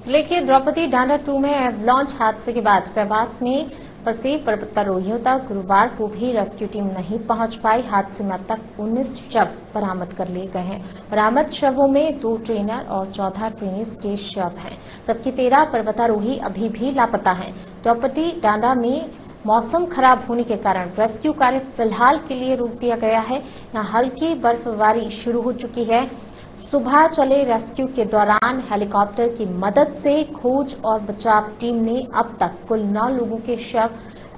ज़िले के द्रौपदी डांडा टू में एवलॉन्च हादसे के बाद प्रवास में फंसे पर्वतारोहियों तक गुरुवार को भी रेस्क्यू टीम नहीं पहुँच पाई। हादसे में अब तक 19 शव बरामद कर लिए गए हैं। बरामद शवों में दो ट्रेनर और चौदह ट्रेनिस के शव हैं, जबकि तेरह पर्वतारोही अभी भी लापता हैं। द्रौपदी डांडा में मौसम खराब होने के कारण रेस्क्यू कार्य फ़िलहाल के लिए रोक दिया गया है। यहाँ हल्की बर्फबारी शुरू हो चुकी है। सुबह चले रेस्क्यू के दौरान हेलीकॉप्टर की मदद से खोज और बचाव टीम ने अब तक कुल नौ लोगों के शव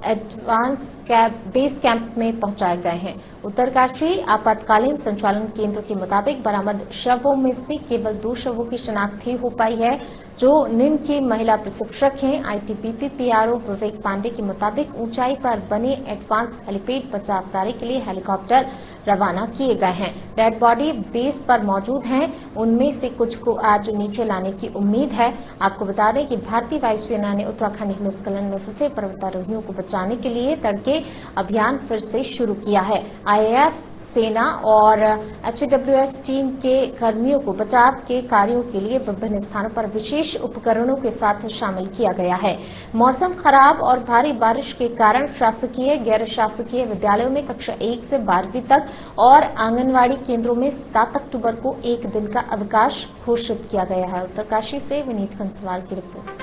एडवांस कैब बेस कैंप में पहुँचाए गए हैं। उत्तरकाशी आपातकालीन संचालन केंद्र के मुताबिक बरामद शवों में से केवल दो शवों की शनाख्त ही पाई है, जो निम की महिला प्रशिक्षक हैं। आईटीबीपी पीआरओ विवेक पांडे के मुताबिक ऊंचाई पर बने एडवांस हेलीपेड बचाव कार्य के लिए हेलीकॉप्टर रवाना किए गए हैं। डेड बॉडी बेस पर मौजूद हैं। उनमें से कुछ को आज नीचे लाने की उम्मीद है। आपको बता दें कि भारतीय वायुसेना ने उत्तराखंड हिमस्खलन में फंसे पर्वतारोहियों को बचाने के लिए तड़के अभियान फिर से शुरू किया है। आईएएफ, सेना और एचडब्ल्यूएस टीम के कर्मियों को बचाव के कार्यों के लिए विभिन्न स्थानों पर विशेष उपकरणों के साथ शामिल किया गया है। मौसम खराब और भारी बारिश के कारण शासकीय, गैर शासकीय विद्यालयों में कक्षा एक से बारहवीं तक और आंगनवाड़ी केंद्रों में सात अक्टूबर को एक दिन का अवकाश घोषित किया गया है। उत्तरकाशी से विनीत कंसवाल की रिपोर्ट।